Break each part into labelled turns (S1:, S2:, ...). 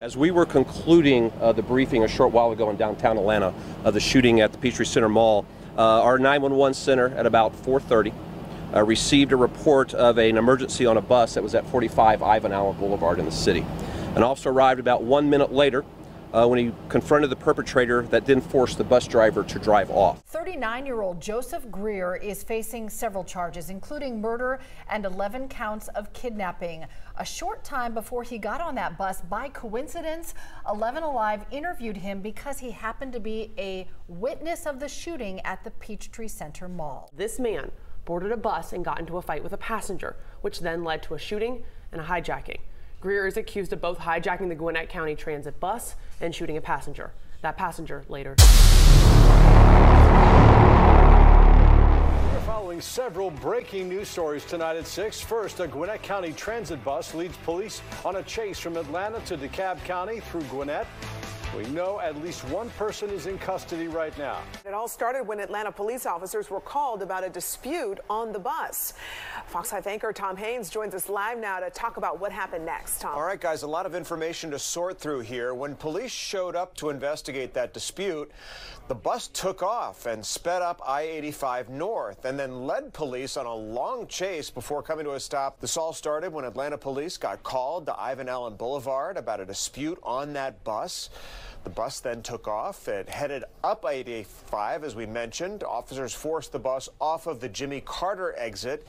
S1: As we were concluding uh, the briefing a short while ago in downtown Atlanta of the shooting at the Peachtree Center Mall, uh, our 911 center at about 4:30 uh, received a report of an emergency on a bus that was at 45 Ivan Allen Boulevard in the city. An officer arrived about one minute later uh, when he confronted the perpetrator that then forced the bus driver to drive off.
S2: 39 year old Joseph Grier is facing several charges, including murder and 11 counts of kidnapping. A short time before he got on that bus, by coincidence, 11 Alive interviewed him because he happened to be a witness of the shooting at the Peachtree Center Mall.
S3: This man boarded a bus and got into a fight with a passenger, which then led to a shooting and a hijacking. Grier is accused of both hijacking the Gwinnett County Transit bus and shooting a passenger. That passenger later.
S4: We're following several breaking news stories tonight at 6. First, a Gwinnett County transit bus leads police on a chase from Atlanta to DeKalb County through Gwinnett. We know at least one person is in custody right now.
S5: It all started when Atlanta police officers were called about a dispute on the bus. Fox 5 anchor Tom Haynes joins us live now to talk about what happened next. Tom.
S6: All right, guys, a lot of information to sort through here. When police showed up to investigate that dispute, the bus took off and sped up I-85 north and then led police on a long chase before coming to a stop. This all started when Atlanta police got called to Ivan Allen Boulevard about a dispute on that bus. The bus then took off. It headed up I-85, as we mentioned. Officers forced the bus off of the Jimmy Carter exit.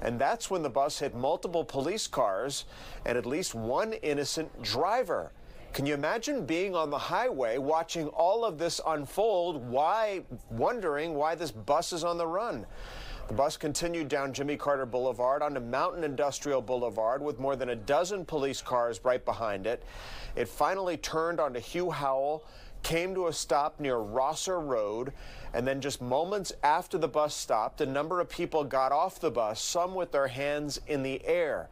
S6: And that's when the bus hit multiple police cars and at least one innocent driver. Can you imagine being on the highway watching all of this unfold? Why, wondering why this bus is on the run? The bus continued down Jimmy Carter Boulevard onto Mountain Industrial Boulevard with more than a dozen police cars right behind it. It finally turned onto Hugh Howell, came to a stop near Rosser Road, and then just moments after the bus stopped, a number of people got off the bus, some with their hands in the air.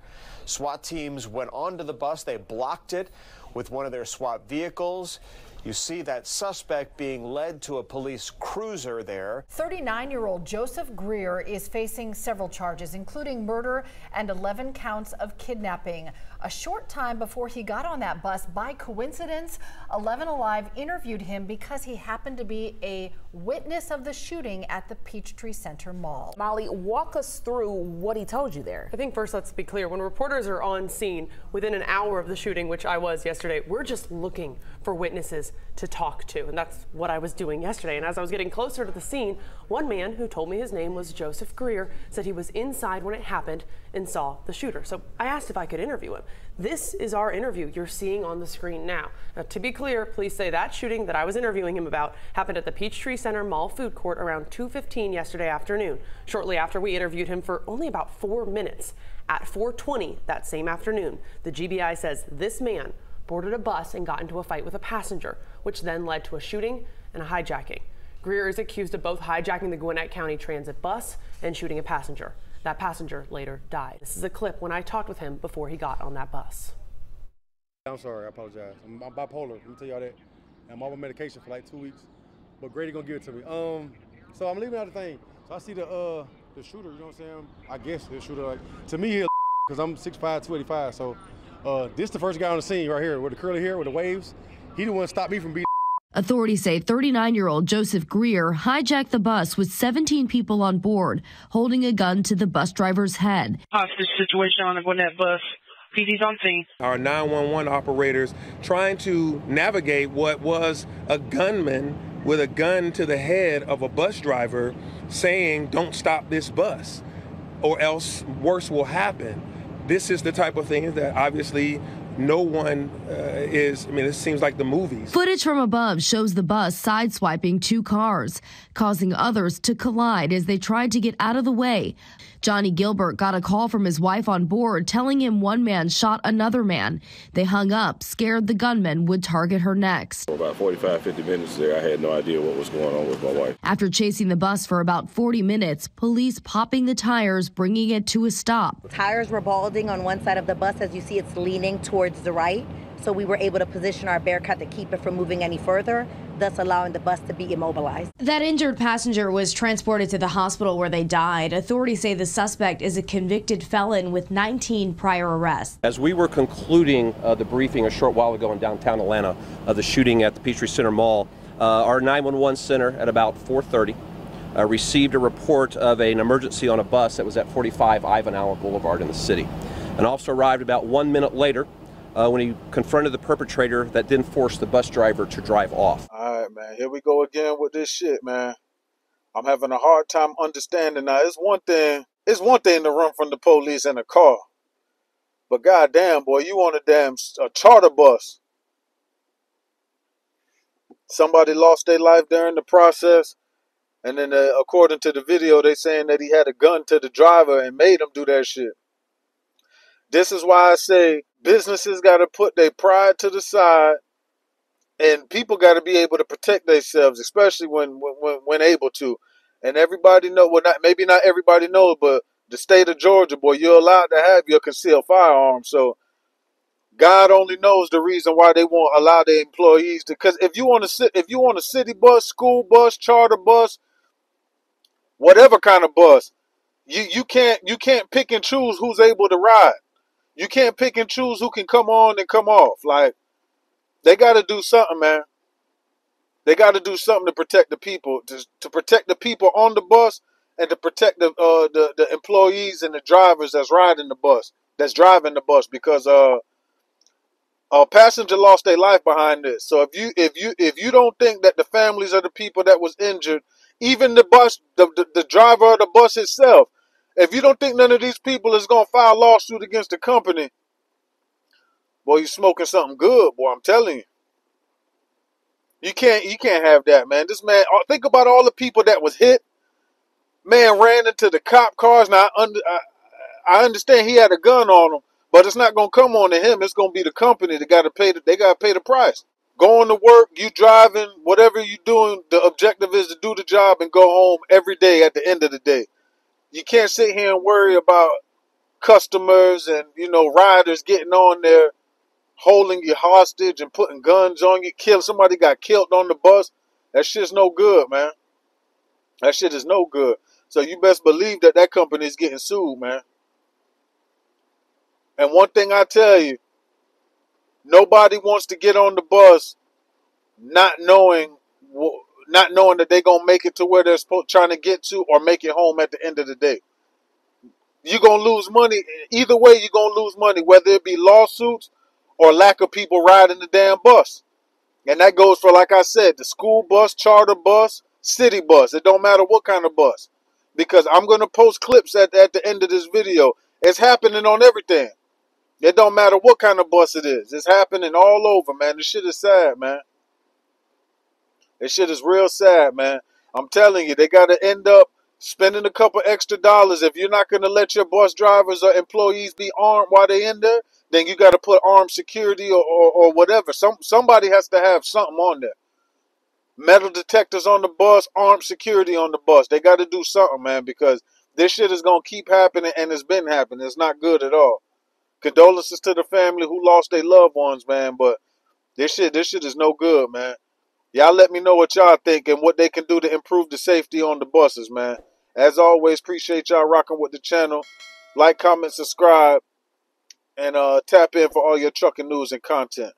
S6: SWAT teams went onto the bus, they blocked it with one of their SWAT vehicles. You see that suspect being led to a police cruiser there.
S2: 39 year old Joseph Grier is facing several charges, including murder and 11 counts of kidnapping. A short time before he got on that bus, by coincidence, 11 Alive interviewed him because he happened to be a witness of the shooting at the Peachtree Center Mall.
S7: Molly, walk us through what he told you there.
S3: I think first let's be clear. When reporters are on scene within an hour of the shooting, which I was yesterday, we're just looking for witnesses to talk to. And that's what I was doing yesterday. And as I was getting closer to the scene, one man who told me his name was Joseph Grier said he was inside when it happened and saw the shooter. So I asked if I could interview him. This is our interview you're seeing on the screen now. Now, to be clear, please say that shooting that I was interviewing him about happened at the Peachtree Center Mall food court around 2.15 yesterday afternoon, shortly after we interviewed him for only about four minutes. At 4.20 that same afternoon, the GBI says this man boarded a bus and got into a fight with a passenger, which then led to a shooting and a hijacking. Grier is accused of both hijacking the Gwinnett County Transit bus and shooting a passenger. That passenger later died. This is a clip when I talked with him before he got on that bus.
S8: I'm sorry, I apologize. I'm, bipolar. Let me tell y'all that. I'm on medication for like two weeks, but Grady gonna give it to me. Um, so I'm leaving out the thing. So I see the uh the shooter. You know what I'm saying? I guess the shooter. Like to me, he because I'm 6'5", 285. So uh, this the first guy on the scene right here with the curly hair with the waves. He the one stop me from being.
S9: Authorities say 39 year old Joseph Grier hijacked the bus with 17 people on board, holding a gun to the bus driver's head.
S10: Hostage situation on the Gwinnett bus. PD's on scene.
S1: Our 911 operators trying to navigate what was a gunman with a gun to the head of a bus driver saying, Don't stop this bus, or else worse will happen. This is the type of thing that obviously no one uh, is, I mean, it seems like the movies.
S9: Footage from above shows the bus sideswiping two cars, causing others to collide as they tried to get out of the way. Johnny Gilbert got a call from his wife on board telling him one man shot another man. They hung up, scared the gunman would target her next.
S11: For about 45, 50 minutes there, I had no idea what was going on with my wife.
S9: After chasing the bus for about 40 minutes, police popping the tires, bringing it to a stop.
S12: Tires were balding on one side of the bus. As you see, it's leaning towards the right. So we were able to position our Bearcat to keep it from moving any further, thus allowing the bus to be immobilized.
S9: That injured passenger was transported to the hospital where they died. Authorities say the suspect is a convicted felon with 19 prior arrests.
S1: As we were concluding uh, the briefing a short while ago in downtown Atlanta of the shooting at the Peachtree Center Mall, uh, our 911 center at about 4:30 uh, received a report of an emergency on a bus that was at 45 Ivan Allen Boulevard in the city. An officer arrived about one minute later uh, when he confronted the perpetrator that then forced the bus driver to drive off.
S13: All right, man. Here we go again with this shit, man. I'm having a hard time understanding now. It's one thing. It's one thing to run from the police in a car, but goddamn, boy, you on a damn a charter bus. Somebody lost their life during the process, and then uh, according to the video, they saying that he had a gun to the driver and made him do that shit. This is why I say businesses got to put their pride to the side and people got to be able to protect themselves, especially when, when when able to. And everybody know, well, not maybe not everybody knows, but the state of Georgia, boy, you're allowed to have your concealed firearm. So God only knows the reason why they won't allow their employees to. Because if you want to, sit if you want a city bus, school bus, charter bus, whatever kind of bus, you you can't you can't pick and choose who's able to ride. You can't pick and choose who can come on and come off. Like they got to do something, man. They got to do something to protect the people, to, to protect the people on the bus, and to protect the, uh, the the employees and the drivers that's riding the bus, that's driving the bus, because uh, a passenger lost their life behind this. So if you if you if you don't think that the families of the people that was injured, even the bus, the, the, the driver of the bus itself, if you don't think none of these people is gonna file a lawsuit against the company, boy, you're smoking something good, boy. I'm telling you. You can't you can't have that, man. This man, uh, think about all the people that was hit. Man ran into the cop cars. Now I, under, I, I understand he had a gun on him, but it's not gonna come on to him. It's gonna be the company that got to pay. The, they got to pay the price. Going to work, you driving, whatever you doing. The objective is to do the job and go home every day. At the end of the day, you can't sit here and worry about customers and you know riders getting on there holding you hostage and putting guns on you kill somebody got killed on the bus. That shit's no good man. That shit is no good. So you best believe that that company is getting sued man. And one thing i tell you nobody wants to get on the bus not knowing not knowing that they're gonna make it to where they're trying to get to or make it home at the end of the day. You're gonna lose money. Either way, you're gonna lose money, whether it be lawsuits or lack of people riding the damn bus. And that goes for like I said, the school bus, charter bus, city bus. It don't matter what kind of bus. Because I'm gonna post clips at, at the end of this video. It's happening on everything. It don't matter what kind of bus it is. It's happening all over, man. This shit is sad, man. This shit is real sad, man. I'm telling you, they got to end up spending a couple extra dollars. If you're not going to let your bus drivers or employees be armed while they're in there, then you got to put armed security or, or, or, whatever. Some somebody has to have something on there. Metal detectors on the bus, armed security on the bus. They got to do something, man, because this shit is gonna keep happening, and it's been happening. It's not good at all. Condolences to the family who lost their loved ones, man. But this shit, this shit is no good, man. Y'all let me know what y'all think and what they can do to improve the safety on the buses, man. As always, appreciate y'all rocking with the channel. Like, comment, subscribe, and uh, tap in for all your trucking news and content.